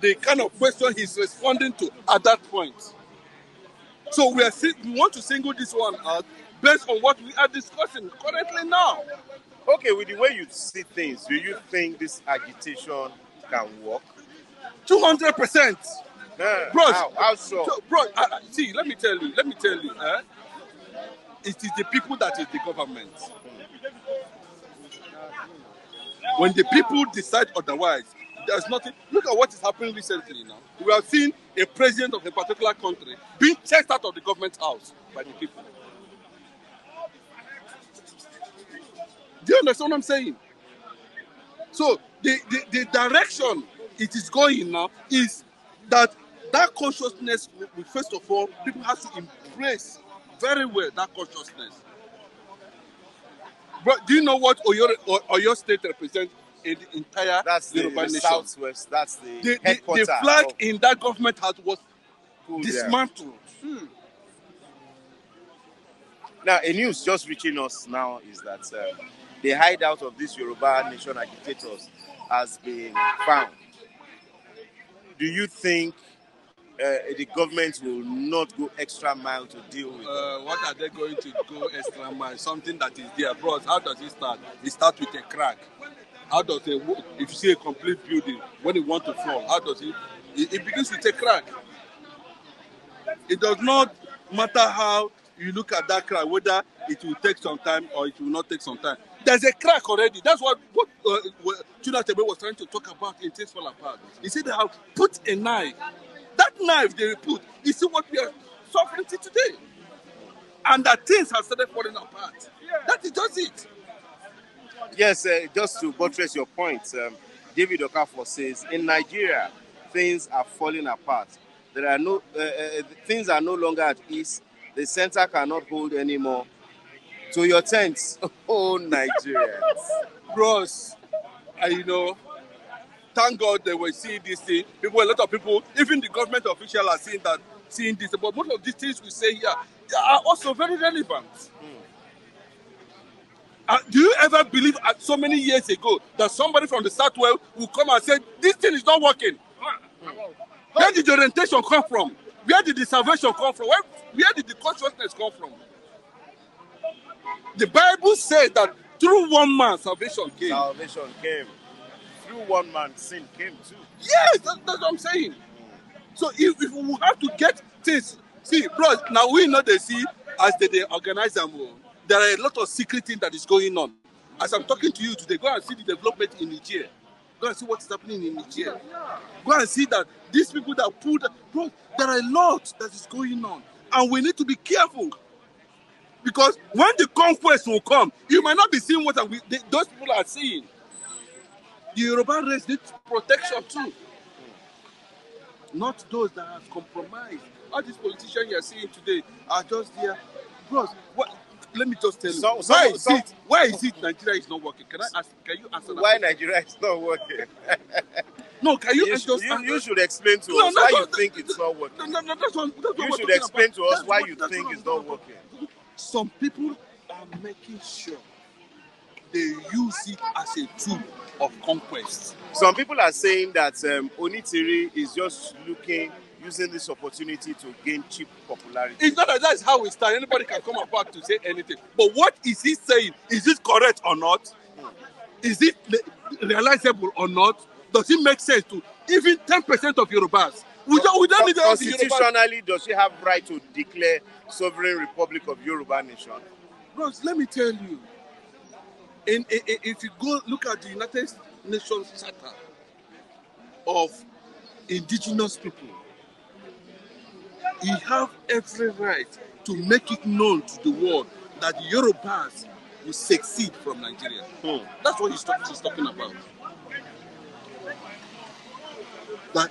the kind of question he's responding to at that point. So we are we want to single this one out based on what we are discussing currently now. Okay, with the way you see things, do you think this agitation can work? Two hundred percent. Bros, how, how so? so bro, uh, see, let me tell you, let me tell you, eh? it is the people that is the government. When the people decide otherwise, there's nothing. Look at what is happening recently now. We have seen a president of a particular country being chased out of the government house by the people. Do you understand what I'm saying? So the, the, the direction it is going now is that that consciousness first of all people have to embrace very well that consciousness. But do you know what Oyo, Oyo State represents in the entire That's the, Yoruba the nation? southwest. That's the, The, the, headquarters. the flag of- in that government house was Cool, yeah. dismantled. Now, a news just reaching us now is that uh, the hideout of these Yoruba nation agitators has been found. Do you think uh, the government will not go extra mile to deal with? Uh, what are they going to go extra mile? Something that is there, bros. How does it start? It starts with a crack. How does it? If you see a complete building, when it want to fall, how does it? It, it begins with a crack. It does not matter how you look at that crack, whether it will take some time or it will not take some time. There's a crack already. That's what what uh, Tebe was trying to talk about in Things Fall Apart. He said they have put a knife. That knife they put is what we are suffering today. And that things have started falling apart. That is just it. Yes, uh, just to buttress your point, um, David Okafor says in Nigeria things are falling apart. There are no uh, uh, things are no longer at ease. The center cannot hold anymore. To your tents, oh Nigerians. bros, and you know, thank God they were seeing this thing. People, a lot of people, even the government official are seeing that, seeing this. But most of these things we say here are also very relevant. Uh, do you ever believe so many years ago that somebody from the southwest will come and say this thing is not working? Where did the orientation come from? Where did the salvation come from? Where, where did the consciousness come from? The Bible says that through one man salvation came. Salvation came through one man. Sin came too. Yes, that, that's what I'm saying. So if, if we have to get things, see, bro, now we know they see as they, they organize them, oh, there are a lot of secret things that is going on. As I'm talking to you today, go and see the development in Niger. Go and see what is happening in Niger. Go and see that these people that put, bro, there are a lot that is going on. And we need to be careful. Because when the conquest will come, you might not be seeing what we, they, those people are seeing. The Yoruba race needs protection too. Not those that have compromised. All these politicians you are seeing today are just there. Bros, what, let me just tell you. Some- why some- is it? Why is it Nigeria is not working? Can I ask? Can you answer that? Why question? Nigeria is not working? No, can you, You, just should, you, answer- you should explain to No, us why you think it's not working. No, no, no, that's what, that's what You we're should explain about. to us That's why what- you think what it's not working. Some people are making sure they use it as a tool of conquest. Some people are saying that um, Onitiri is just looking, using this opportunity to gain cheap popularity. It's not that that's how we start. Anybody can come apart to say anything. But what is he saying? Is it correct or not? Is it le- realizable or not? Does it make sense to even 10% of Yorubas? We don't, we don't need. Constitutionally, does she have right to declare sovereign republic of Yoruba nation? Bros, let me tell you. In, i- i- if you go look at the United Nations Charter of indigenous people, you have every right to make it known to the world that the Yorubas will succeed from Nigeria. That's what he's, talk, he's talking about. That